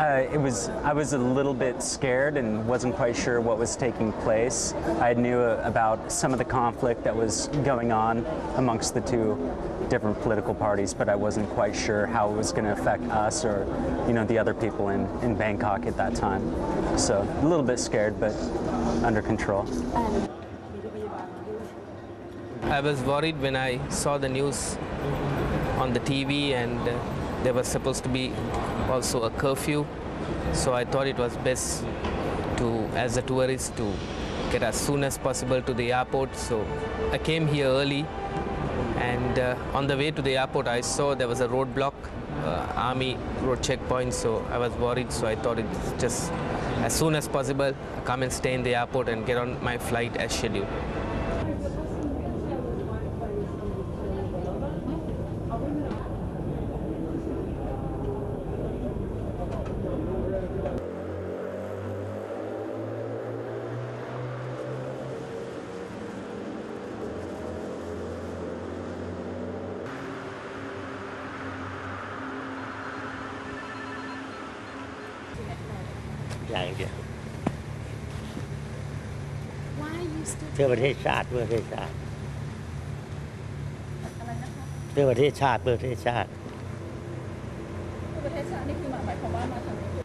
Uh, it was I was a little bit scared and wasn't quite sure what was taking place. I knew uh, about some of the conflict that was going on amongst the two different political parties, but I wasn't quite sure how it was going to affect us or you know the other people in, in Bangkok at that time. So a little bit scared, but under control. I was worried when I saw the news on the TV and uh, there was supposed to be also a curfew. So I thought it was best to, as a tourist, to get as soon as possible to the airport. So I came here early and uh, on the way to the airport I saw there was a roadblock, uh, army road checkpoint. So I was worried. So I thought it's just as soon as possible come and stay in the airport and get on my flight as scheduled. อย่างเดียว Why you still เพื่อประเทศชาติเพื่อประเทศชาติอะไรนะคะเพื่อประเทศชาติเพื่อประเทศชาติคือประเทศชาตินี่คือหมายความว่ามาทาง